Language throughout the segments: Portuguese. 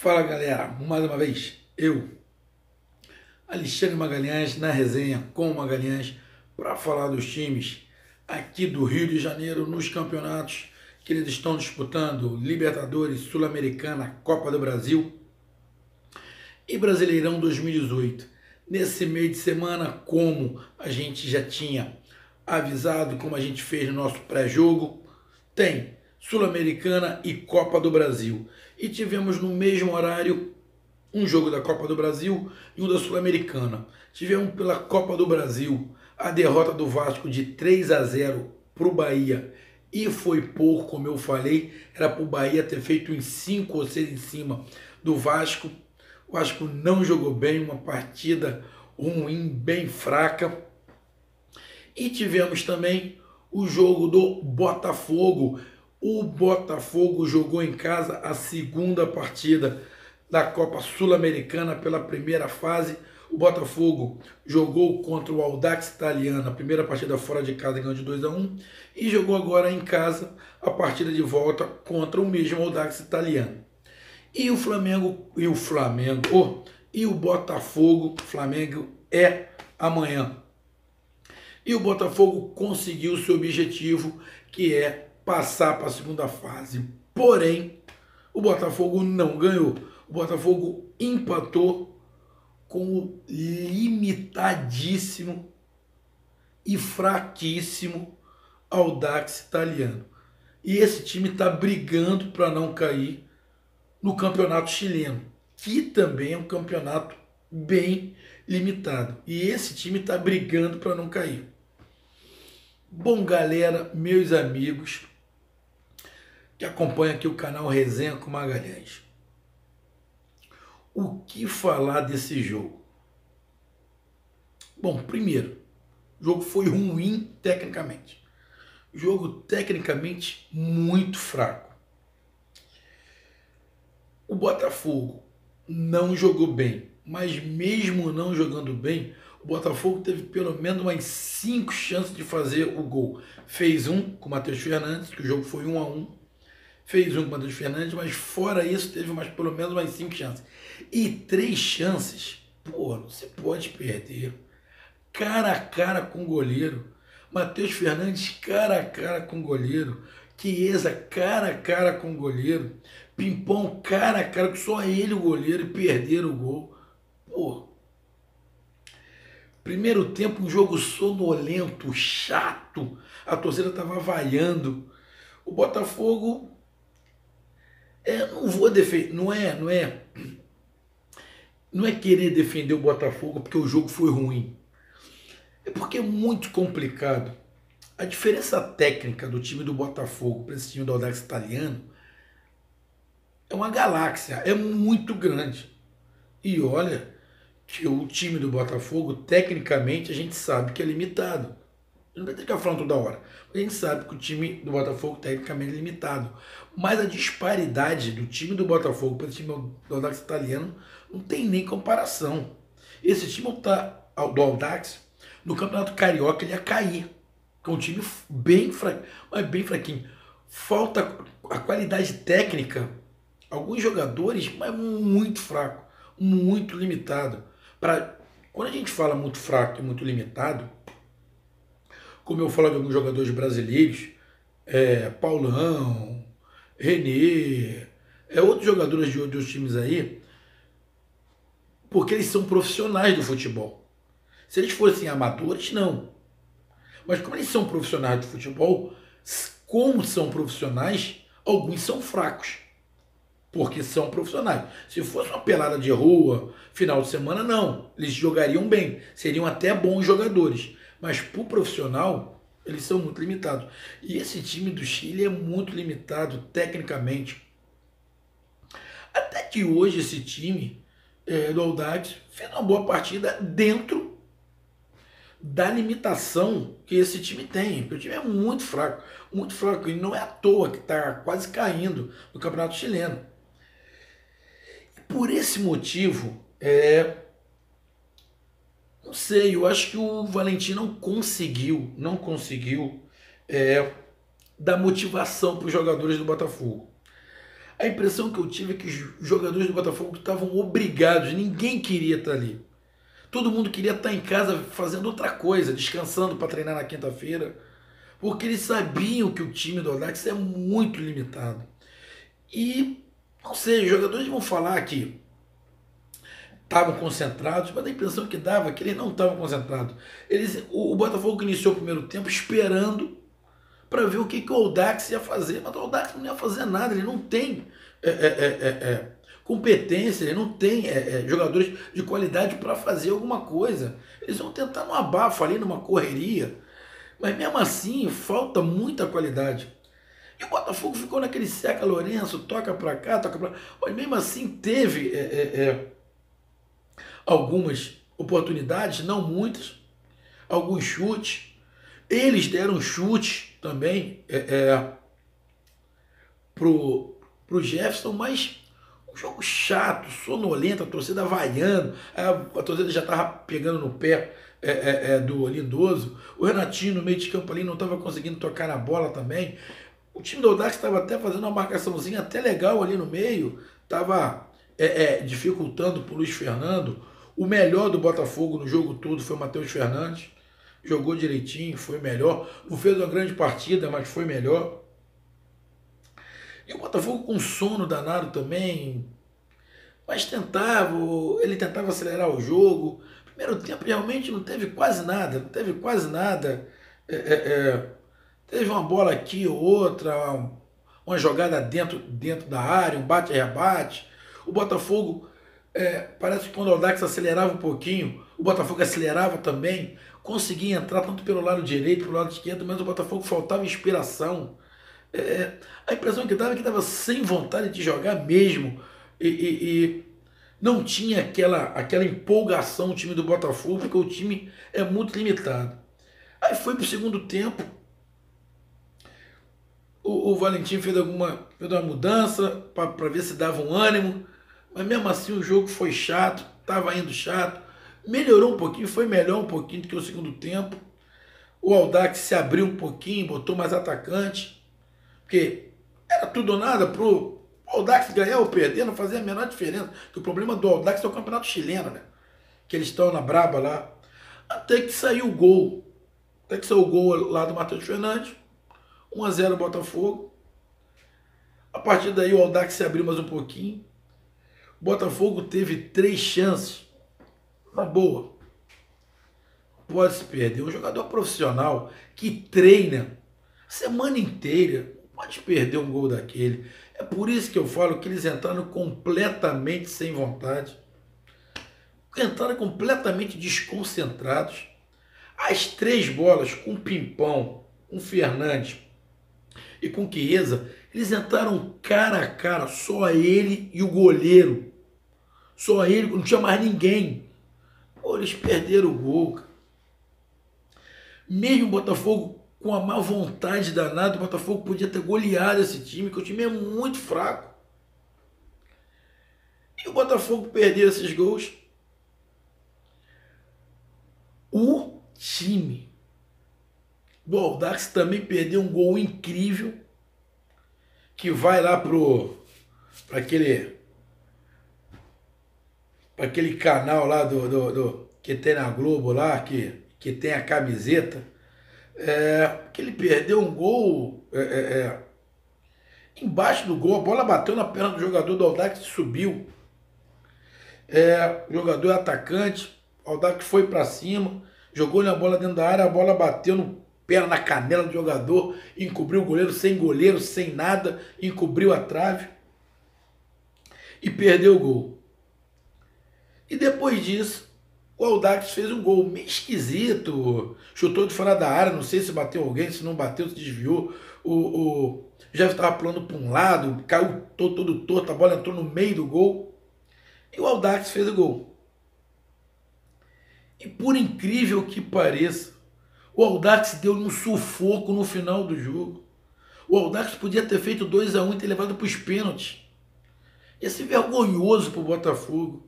Fala galera, mais uma vez, eu, Alexandre Magalhães, na resenha com Magalhães, para falar dos times aqui do Rio de Janeiro nos campeonatos que eles estão disputando: Libertadores, Sul-Americana, Copa do Brasil e Brasileirão 2018. Nesse meio de semana, como a gente já tinha avisado, como a gente fez no nosso pré-jogo, tem Sul-Americana e Copa do Brasil. E tivemos no mesmo horário um jogo da Copa do Brasil e um da Sul-Americana. Tivemos pela Copa do Brasil a derrota do Vasco de 3 a 0 para o Bahia. E foi pouco, como eu falei, era para o Bahia ter feito em 5 ou 6 em cima do Vasco. O Vasco não jogou bem, uma partida ruim, bem fraca. E tivemos também o jogo do Botafogo o Botafogo jogou em casa a segunda partida da Copa Sul-Americana pela primeira fase. O Botafogo jogou contra o Audax Italiano, a primeira partida fora de casa ganhou de 2 a 1 e jogou agora em casa a partida de volta contra o mesmo Audax Italiano. E o Flamengo e o Flamengo, oh, e o Botafogo, Flamengo é amanhã. E o Botafogo conseguiu seu objetivo, que é passar para a segunda fase. Porém, o Botafogo não ganhou. O Botafogo empatou com o limitadíssimo e fraquíssimo Audax italiano. E esse time está brigando para não cair no campeonato chileno, que também é um campeonato bem limitado. E esse time está brigando para não cair. Bom, galera, meus amigos, que acompanha aqui o canal Resenha com Magalhães. O que falar desse jogo? Bom, primeiro, o jogo foi ruim tecnicamente. Jogo tecnicamente muito fraco. O Botafogo não jogou bem, mas mesmo não jogando bem, o Botafogo teve pelo menos umas cinco chances de fazer o gol. Fez um com o Matheus Fernandes, que o jogo foi um a um fez um com o Matheus Fernandes, mas fora isso teve mais, pelo menos umas cinco chances. E três chances, pô, se pode perder. Cara a cara com o goleiro. Matheus Fernandes cara a cara com o goleiro. Chiesa cara a cara com o goleiro. Pimpão cara a cara, só ele o goleiro e perderam o gol. Pô. Primeiro tempo, um jogo sonolento, chato. A torcida tava vaiando. O Botafogo é, não vou defender, não é, não é, não é querer defender o Botafogo porque o jogo foi ruim. É porque é muito complicado. A diferença técnica do time do Botafogo para esse time do Audax italiano é uma galáxia, é muito grande. E olha que o time do Botafogo, tecnicamente, a gente sabe que é limitado. Não vai ter que ficar falando toda hora. A gente sabe que o time do Botafogo tecnicamente é limitado. Mas a disparidade do time do Botafogo para o time do Audax italiano não tem nem comparação. Esse time tá, do Audax, no Campeonato Carioca, ele ia cair. Com um time bem, fra... bem fraquinho. Falta a qualidade técnica. Alguns jogadores, mas muito fraco. Muito limitado. Pra... Quando a gente fala muito fraco e muito limitado, como eu falo de alguns jogadores brasileiros, é, Paulão, Renê, é, outros jogadores de outros times aí, porque eles são profissionais do futebol. Se eles fossem amadores, não. Mas como eles são profissionais do futebol, como são profissionais, alguns são fracos. Porque são profissionais. Se fosse uma pelada de rua, final de semana, não. Eles jogariam bem. Seriam até bons jogadores. Mas para o profissional, eles são muito limitados. E esse time do Chile é muito limitado tecnicamente. Até que hoje esse time é, do Audax fez uma boa partida dentro da limitação que esse time tem. Porque o time é muito fraco, muito fraco. E não é à toa que está quase caindo no Campeonato Chileno. Por esse motivo, é, não sei, eu acho que o Valentim não conseguiu, não conseguiu é, dar motivação para os jogadores do Botafogo. A impressão que eu tive é que os jogadores do Botafogo estavam obrigados, ninguém queria estar ali. Todo mundo queria estar em casa fazendo outra coisa, descansando para treinar na quinta-feira, porque eles sabiam que o time do Audax é muito limitado. E, não sei, os jogadores vão falar que estavam concentrados, mas a impressão que dava é que eles não estavam concentrados. Eles, o, o Botafogo iniciou o primeiro tempo esperando para ver o que, que o Audax ia fazer, mas o Audax não ia fazer nada, ele não tem é, é, é, é, é competência, ele não tem é, jogadores de qualidade para fazer alguma coisa. Eles vão tentar no abafo ali, numa correria, mas mesmo assim falta muita qualidade. E o Botafogo ficou naquele seca Lourenço, toca para cá, toca para Mas mesmo assim teve algumas oportunidades, não muitas, alguns chutes. Eles deram chute também é, é, pro, pro Jefferson, mas um jogo chato, sonolento, a torcida vaiando, a, a torcida já estava pegando no pé é, é, é, do Lindoso, o Renatinho no meio de campo ali não estava conseguindo tocar na bola também. O time do Audax estava até fazendo uma marcaçãozinha até legal ali no meio, estava é, é, dificultando para o Luiz Fernando. O melhor do Botafogo no jogo todo foi o Matheus Fernandes. Jogou direitinho, foi melhor. Não fez uma grande partida, mas foi melhor. E o Botafogo com sono danado também. Mas tentava, ele tentava acelerar o jogo. Primeiro tempo realmente não teve quase nada, não teve quase nada. É, é, é, teve uma bola aqui ou outra, uma, jogada dentro, dentro da área, um bate-rebate. O Botafogo é, parece que quando o Audax acelerava um pouquinho, o Botafogo acelerava também, conseguia entrar tanto pelo lado direito, pelo lado esquerdo, mas o Botafogo faltava inspiração. É, a impressão que dava é que estava sem vontade de jogar mesmo. E, e, e, não tinha aquela, aquela empolgação o time do Botafogo, porque o time é muito limitado. Aí foi para o segundo tempo. O, o Valentim fez alguma fez uma mudança para ver se dava um ânimo. Mas mesmo assim o jogo foi chato, estava indo chato. Melhorou um pouquinho, foi melhor um pouquinho do que o segundo tempo. O Aldax se abriu um pouquinho, botou mais atacante. Porque era tudo ou nada pro Aldax ganhar ou perder, não fazia a menor diferença. Porque o problema do Aldax é o campeonato chileno, né? Que eles estão na braba lá. Até que saiu o gol. Até que saiu o gol lá do Matheus Fernandes. 1x0 Botafogo. A partir daí o Aldax se abriu mais um pouquinho. O Botafogo teve três chances. Na boa. Pode se perder. Um jogador profissional que treina a semana inteira. Pode perder um gol daquele. É por isso que eu falo que eles entraram completamente sem vontade. Entraram completamente desconcentrados. As três bolas com Pimpão, com Fernandes e com Chiesa, eles entraram cara a cara, só ele e o goleiro. Só ele, não tinha mais ninguém. Pô, eles perderam o gol. Cara. Mesmo o Botafogo com a má vontade danada, o Botafogo podia ter goleado esse time, que o time é muito fraco. E o Botafogo perdeu esses gols. O time do Aldax também perdeu um gol incrível que vai lá pro para aquele para aquele canal lá do, do, do, que tem na Globo lá, que, que tem a camiseta, é, que ele perdeu um gol é, é, é, embaixo do gol, a bola bateu na perna do jogador do Aldax e subiu. O jogador é atacante, o Aldax foi para cima, jogou na bola dentro da área, a bola bateu no perna na canela do jogador, encobriu o goleiro sem goleiro, sem nada, encobriu a trave e perdeu o gol. E depois disso, o Aldax fez um gol meio esquisito, chutou de fora da área, não sei se bateu alguém, se não bateu, se desviou. O, o Jeff estava pulando para um lado, caiu todo, todo torto, a bola entrou no meio do gol. E o Aldax fez o gol. E por incrível que pareça, o Aldax deu um sufoco no final do jogo. O Aldax podia ter feito 2 a 1 um e ter levado para os pênaltis. Ia ser vergonhoso para o Botafogo.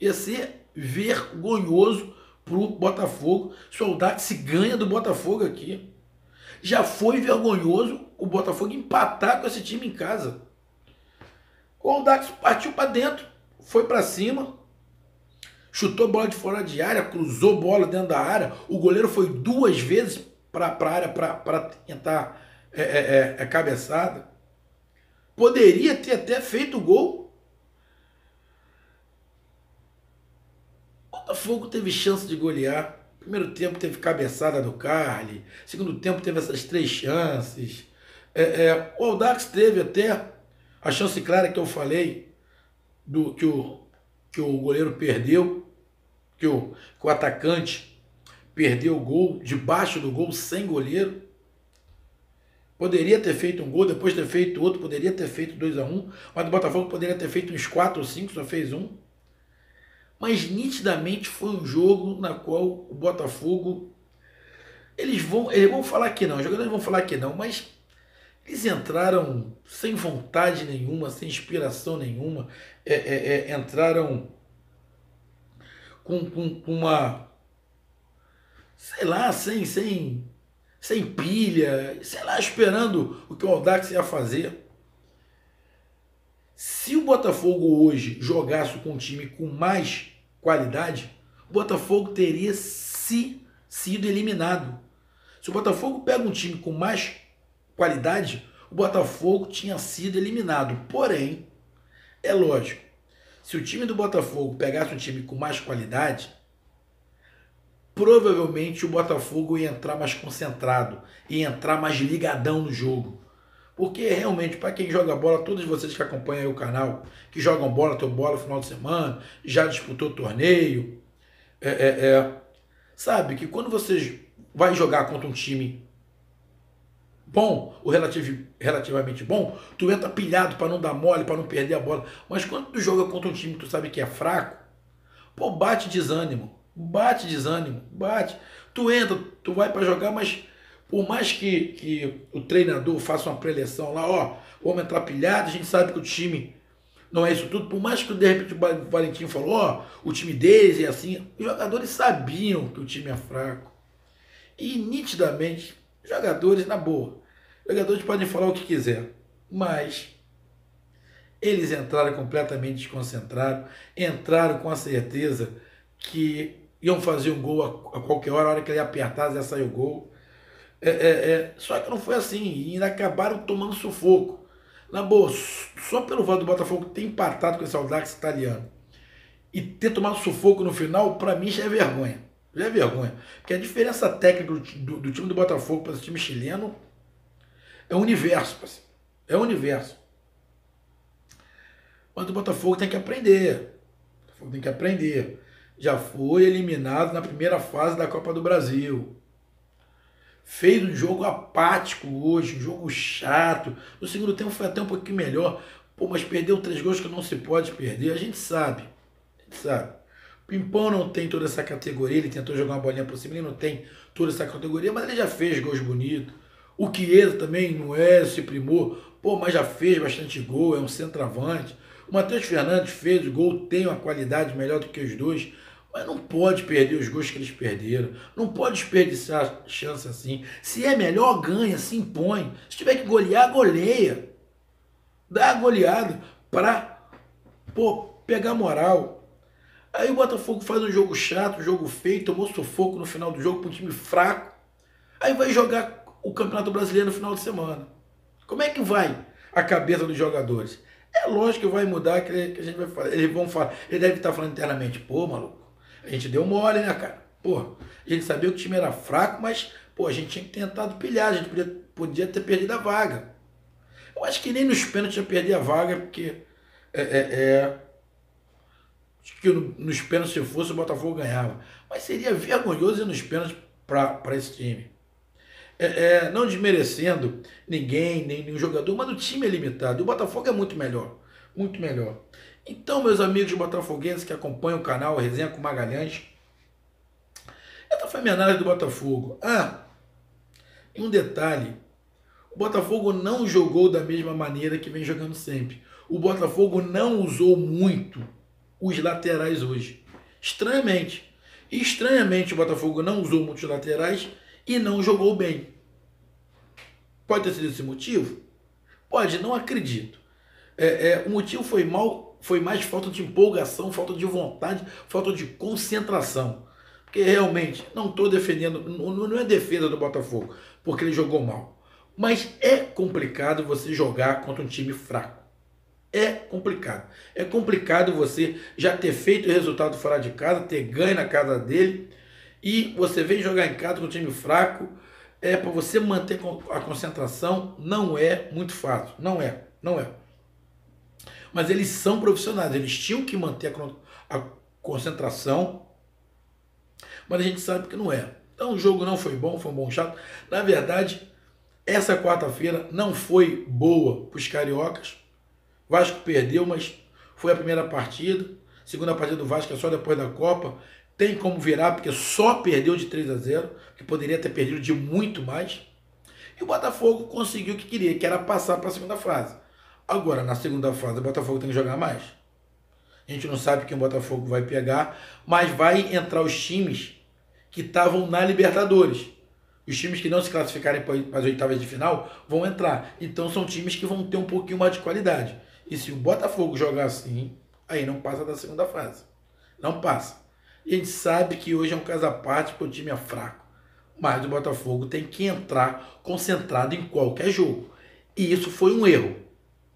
Ia ser vergonhoso para o Botafogo se o Audax ganha do Botafogo aqui. Já foi vergonhoso o Botafogo empatar com esse time em casa. O Aldax partiu para dentro, foi para cima, chutou bola de fora de área, cruzou bola dentro da área. O goleiro foi duas vezes para a área para tentar é, é, é, é, cabeçada. Poderia ter até feito o gol. O Botafogo teve chance de golear. Primeiro tempo teve cabeçada do Carly. Segundo tempo teve essas três chances. É, é, o Aldax teve até a chance clara que eu falei do que o, que o goleiro perdeu, que o, que o atacante perdeu o gol debaixo do gol sem goleiro. Poderia ter feito um gol, depois ter feito outro, poderia ter feito 2 a 1 um, mas o Botafogo poderia ter feito uns 4 ou 5, só fez um. Mas nitidamente foi um jogo na qual o Botafogo. Eles vão, eles vão falar que não, os jogadores vão falar que não, mas eles entraram sem vontade nenhuma, sem inspiração nenhuma, é, é, é, entraram com, com, com uma. sei lá, sem, sem sem pilha, sei lá, esperando o que o Aldax ia fazer. Se o Botafogo hoje jogasse com um time com mais qualidade, o Botafogo teria se sido eliminado. Se o Botafogo pega um time com mais qualidade, o Botafogo tinha sido eliminado. Porém, é lógico, se o time do Botafogo pegasse um time com mais qualidade, provavelmente o Botafogo ia entrar mais concentrado, ia entrar mais ligadão no jogo. Porque realmente, para quem joga bola, todos vocês que acompanham o canal, que jogam bola, tem bola no final de semana, já disputou torneio, é, é, é, sabe que quando você vai jogar contra um time bom, ou relativ, relativamente bom, tu entra pilhado para não dar mole, para não perder a bola. Mas quando tu joga contra um time que tu sabe que é fraco, pô, bate desânimo bate desânimo, bate. Tu entra, tu vai para jogar, mas por mais que, que o treinador faça uma preleção lá, ó, vamos entrar pilhado, a gente sabe que o time não é isso tudo, por mais que de repente o Valentim falou, ó, o time deles é assim, os jogadores sabiam que o time é fraco. E nitidamente, jogadores, na boa, jogadores podem falar o que quiser, mas eles entraram completamente desconcentrados, entraram com a certeza que iam fazer um gol a, qualquer hora, a hora que ele apertasse já saiu o gol. É, é, é, só que não foi assim, e ainda acabaram tomando sufoco. Na boa, só pelo fato do Botafogo ter empatado com esse Audax italiano e ter tomado sufoco no final, para mim já é vergonha. Já é vergonha. Porque a diferença técnica do, do, do time do Botafogo para esse time chileno é o universo. É o universo. Mas o Botafogo tem que aprender. O Botafogo tem que aprender já foi eliminado na primeira fase da Copa do Brasil. Fez um jogo apático hoje, um jogo chato. No segundo tempo foi até um pouquinho melhor. Pô, mas perdeu três gols que não se pode perder. A gente sabe. A gente sabe. O Pimpão não tem toda essa categoria. Ele tentou jogar uma bolinha por cima, ele não tem toda essa categoria, mas ele já fez gols bonitos. O Chiesa também não é esse primor. Pô, mas já fez bastante gol, é um centroavante. O Matheus Fernandes fez o gol, tem uma qualidade melhor do que os dois. Mas não pode perder os gols que eles perderam. Não pode desperdiçar chance assim. Se é melhor, ganha, se impõe. Se tiver que golear, goleia. Dá a goleada para pegar moral. Aí o Botafogo faz um jogo chato, um jogo feio, tomou sufoco no final do jogo para um time fraco. Aí vai jogar o Campeonato Brasileiro no final de semana. Como é que vai a cabeça dos jogadores? É lógico que vai mudar, que a gente vai falar. Eles vão falar, ele deve estar falando internamente, pô, maluco, a gente deu mole, né, cara? Pô, a gente sabia que o time era fraco, mas, pô, a gente tinha que tentado pilhar, a gente podia, podia ter perdido a vaga. Eu acho que nem nos pênaltis ia perder a vaga, porque é, é, é acho que nos pênaltis, se fosse, o Botafogo ganhava. Mas seria vergonhoso ir nos pênaltis para esse time. É, é, não desmerecendo ninguém, nem nenhum jogador, mas o time é limitado. O Botafogo é muito melhor. Muito melhor. Então, meus amigos botafoguenses que acompanham o canal Resenha com Magalhães, essa foi a minha análise do Botafogo. Ah, e um detalhe: o Botafogo não jogou da mesma maneira que vem jogando sempre. O Botafogo não usou muito os laterais hoje. Estranhamente. Estranhamente o Botafogo não usou muitos laterais e não jogou bem. Pode ter sido esse motivo? Pode, não acredito. É, é, o motivo foi mal, foi mais falta de empolgação, falta de vontade, falta de concentração. Porque realmente, não estou defendendo, não, é defesa do Botafogo, porque ele jogou mal. Mas é complicado você jogar contra um time fraco. É complicado. É complicado você já ter feito o resultado fora de casa, ter ganho na casa dele, e você vem jogar em casa com um time fraco. É para você manter a concentração, não é muito fácil. Não é, não é. Mas eles são profissionais, eles tinham que manter a concentração, mas a gente sabe que não é. Então o jogo não foi bom, foi um bom chato. Na verdade, essa quarta-feira não foi boa para os cariocas. Vasco perdeu, mas foi a primeira partida. Segunda partida do Vasco é só depois da Copa. Tem como virar, porque só perdeu de 3 a 0, que poderia ter perdido de muito mais. E o Botafogo conseguiu o que queria, que era passar para a segunda fase. Agora, na segunda fase, o Botafogo tem que jogar mais. A gente não sabe quem o Botafogo vai pegar, mas vai entrar os times que estavam na Libertadores. Os times que não se classificarem para as oitavas de final vão entrar. Então são times que vão ter um pouquinho mais de qualidade. E se o Botafogo jogar assim, aí não passa da segunda fase. Não passa. E a gente sabe que hoje é um caso à parte porque o time é fraco. Mas o Botafogo tem que entrar concentrado em qualquer jogo. E isso foi um erro.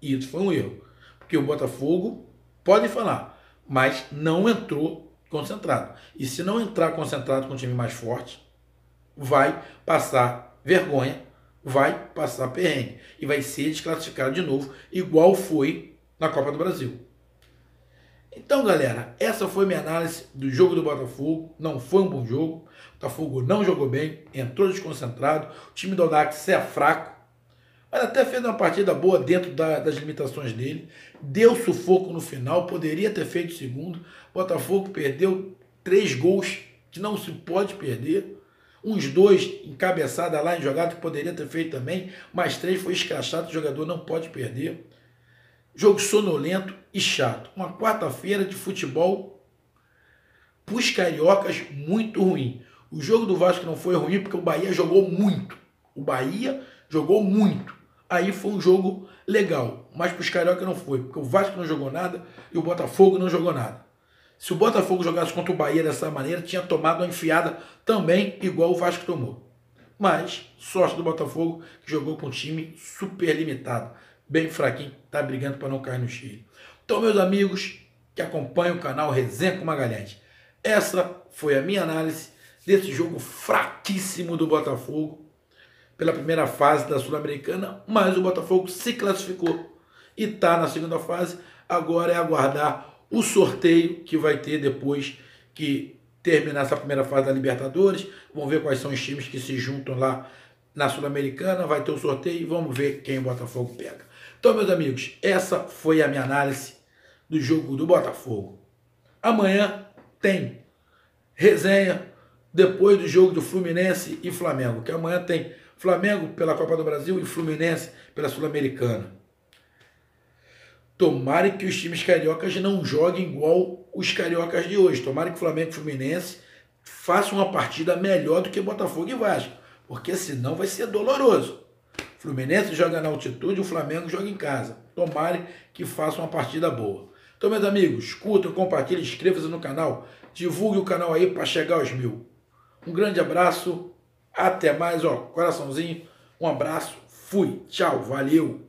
Isso foi um erro. Porque o Botafogo, pode falar, mas não entrou concentrado. E se não entrar concentrado com um time mais forte, vai passar vergonha, vai passar perrengue e vai ser desclassificado de novo, igual foi na Copa do Brasil. Então, galera, essa foi minha análise do jogo do Botafogo. Não foi um bom jogo. O Botafogo não jogou bem, entrou desconcentrado. O time do Audax é fraco, mas até fez uma partida boa dentro da, das limitações dele. Deu sufoco no final, poderia ter feito segundo. Botafogo perdeu três gols que não se pode perder. Uns dois encabeçada lá em jogada que poderia ter feito também, mas três foi escrachado, o jogador não pode perder. Jogo sonolento e chato. Uma quarta-feira de futebol para os cariocas muito ruim. O jogo do Vasco não foi ruim porque o Bahia jogou muito. O Bahia jogou muito. Aí foi um jogo legal, mas para os cariocas não foi, porque o Vasco não jogou nada e o Botafogo não jogou nada. Se o Botafogo jogasse contra o Bahia dessa maneira, tinha tomado uma enfiada também, igual o Vasco tomou. Mas, sorte do Botafogo, que jogou com um time super limitado bem fraquinho, tá brigando para não cair no Chile. Então, meus amigos que acompanham o canal Resenha com Magalhães, essa foi a minha análise desse jogo fraquíssimo do Botafogo pela primeira fase da Sul-Americana, mas o Botafogo se classificou e está na segunda fase. Agora é aguardar o sorteio que vai ter depois que terminar essa primeira fase da Libertadores. Vamos ver quais são os times que se juntam lá na Sul-Americana. Vai ter o sorteio e vamos ver quem o Botafogo pega. Então, meus amigos, essa foi a minha análise do jogo do Botafogo. Amanhã tem resenha depois do jogo do Fluminense e Flamengo, que amanhã tem Flamengo pela Copa do Brasil e Fluminense pela Sul-Americana. Tomara que os times cariocas não joguem igual os cariocas de hoje. Tomara que Flamengo e Fluminense façam uma partida melhor do que Botafogo e Vasco, porque senão vai ser doloroso. Fluminense joga na altitude, o Flamengo joga em casa. Tomare que faça uma partida boa. Então, meus amigos, curtam, compartilhem, inscrevam-se no canal, divulgue o canal aí para chegar aos mil. Um grande abraço, até mais, ó, coraçãozinho, um abraço, fui, tchau, valeu!